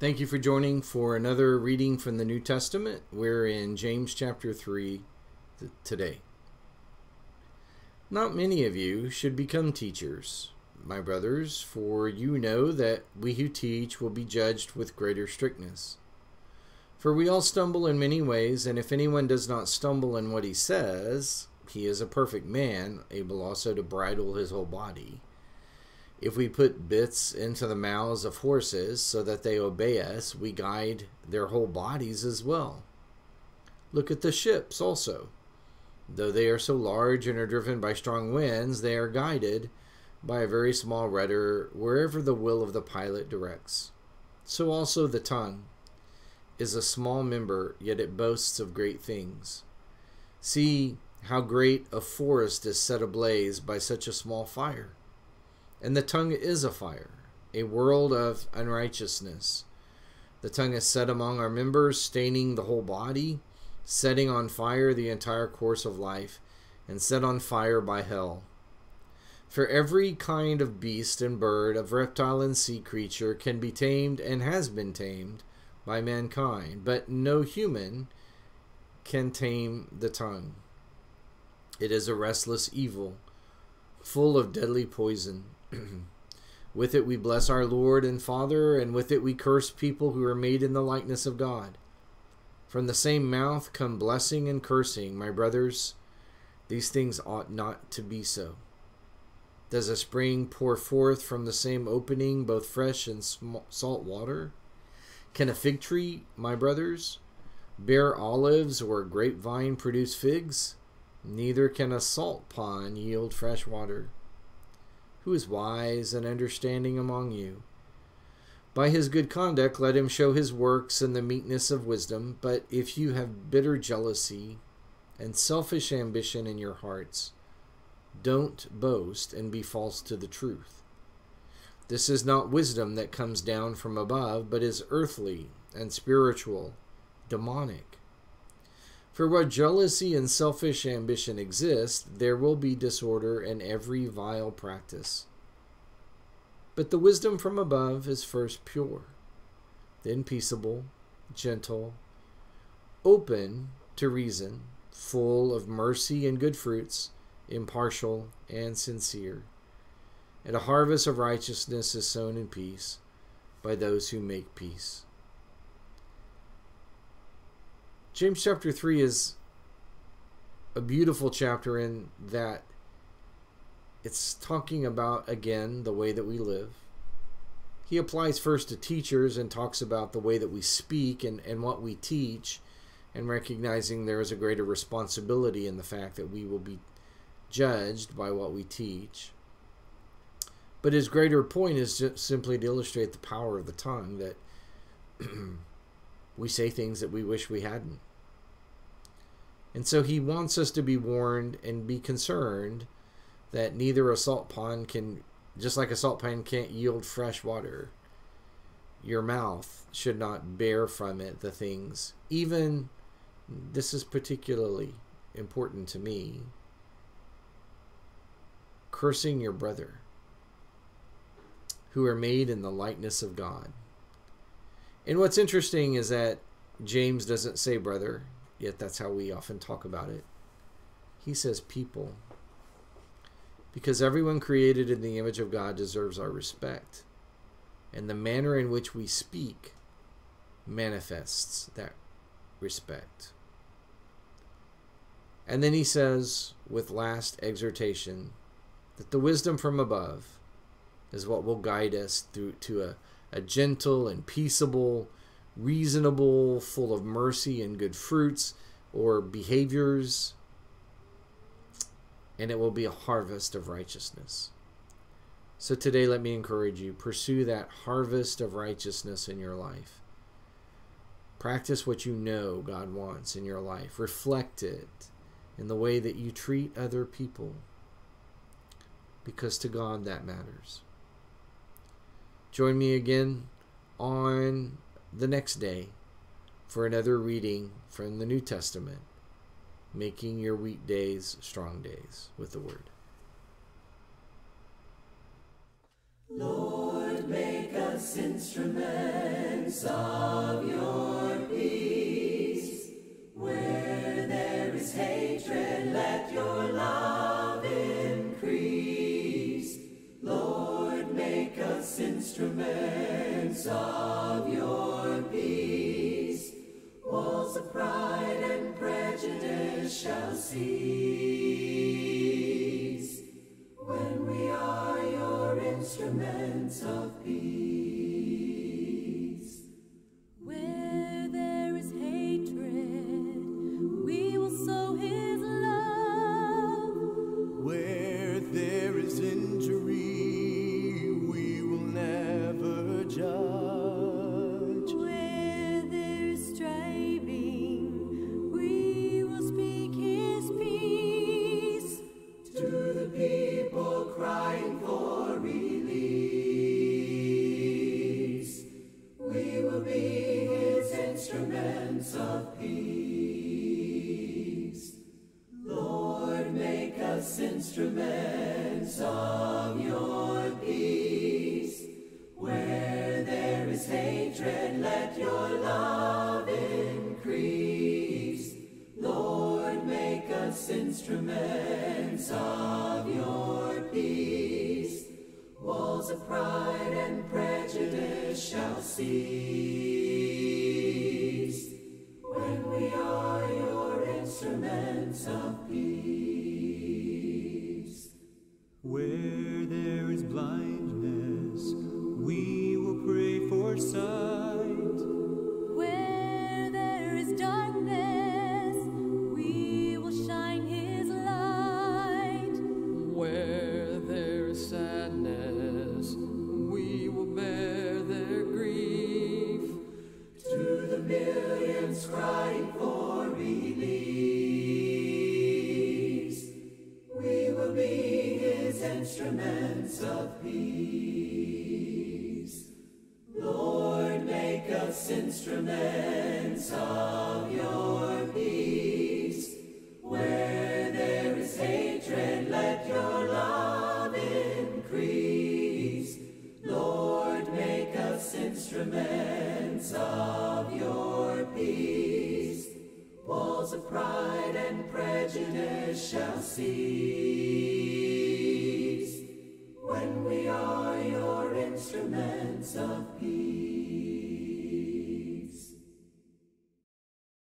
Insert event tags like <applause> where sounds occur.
Thank you for joining for another reading from the New Testament. We're in James chapter 3 th- today. Not many of you should become teachers, my brothers, for you know that we who teach will be judged with greater strictness. For we all stumble in many ways, and if anyone does not stumble in what he says, he is a perfect man, able also to bridle his whole body. If we put bits into the mouths of horses so that they obey us, we guide their whole bodies as well. Look at the ships also. Though they are so large and are driven by strong winds, they are guided by a very small rudder wherever the will of the pilot directs. So also the tongue is a small member, yet it boasts of great things. See how great a forest is set ablaze by such a small fire. And the tongue is a fire, a world of unrighteousness. The tongue is set among our members, staining the whole body, setting on fire the entire course of life, and set on fire by hell. For every kind of beast and bird, of reptile and sea creature can be tamed and has been tamed by mankind, but no human can tame the tongue. It is a restless evil, full of deadly poison. <clears throat> with it we bless our Lord and Father, and with it we curse people who are made in the likeness of God. From the same mouth come blessing and cursing, my brothers. These things ought not to be so. Does a spring pour forth from the same opening both fresh and salt water? Can a fig tree, my brothers, bear olives, or a grapevine produce figs? Neither can a salt pond yield fresh water. Who is wise and understanding among you? By his good conduct, let him show his works and the meekness of wisdom. But if you have bitter jealousy and selfish ambition in your hearts, don't boast and be false to the truth. This is not wisdom that comes down from above, but is earthly and spiritual, demonic. For where jealousy and selfish ambition exist, there will be disorder and every vile practice. But the wisdom from above is first pure, then peaceable, gentle, open to reason, full of mercy and good fruits, impartial and sincere. And a harvest of righteousness is sown in peace by those who make peace. James chapter 3 is a beautiful chapter in that it's talking about, again, the way that we live. He applies first to teachers and talks about the way that we speak and, and what we teach, and recognizing there is a greater responsibility in the fact that we will be judged by what we teach. But his greater point is simply to illustrate the power of the tongue that <clears throat> we say things that we wish we hadn't. And so he wants us to be warned and be concerned that neither a salt pond can, just like a salt pond can't yield fresh water, your mouth should not bear from it the things, even this is particularly important to me cursing your brother who are made in the likeness of God. And what's interesting is that James doesn't say brother, yet that's how we often talk about it. He says people. Because everyone created in the image of God deserves our respect. And the manner in which we speak manifests that respect. And then he says, with last exhortation, that the wisdom from above is what will guide us through to a a gentle and peaceable, reasonable, full of mercy and good fruits or behaviors, and it will be a harvest of righteousness. So today, let me encourage you pursue that harvest of righteousness in your life. Practice what you know God wants in your life. Reflect it in the way that you treat other people, because to God that matters. Join me again on the next day for another reading from the New Testament, making your weekdays strong days with the Word. Lord, make us us instruments of your peace. Where there is hatred, let instruments of your peace. Walls of pride and prejudice shall cease when we are your instruments of peace. Us instruments of your peace. Where there is hatred, let your love increase. Lord, make us instruments of your peace. Walls of pride and prejudice shall cease when we are your instruments of peace. Instruments of peace. Lord, make us instruments of your peace. Where there is hatred, let your love increase. Lord, make us instruments of your peace. Walls of pride and prejudice shall cease we are your instruments of peace.